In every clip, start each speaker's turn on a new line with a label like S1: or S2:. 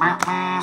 S1: Wow, wow.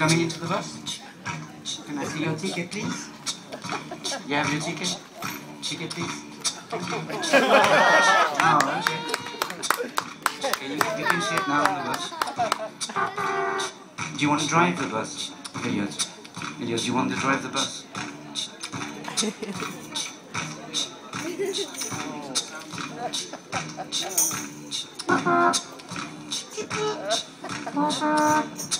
S1: coming into the bus? Can I see your ticket, please? You have your ticket? Ticket, please? Oh, okay. Okay, you, you can sit now in the bus. Do you want to drive the bus? Elliot, do you want to drive the bus?